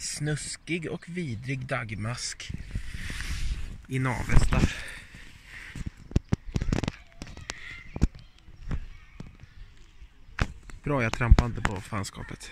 snuskig och vidrig dagmask i Navesta. Bra, jag trampade inte på fanskapet.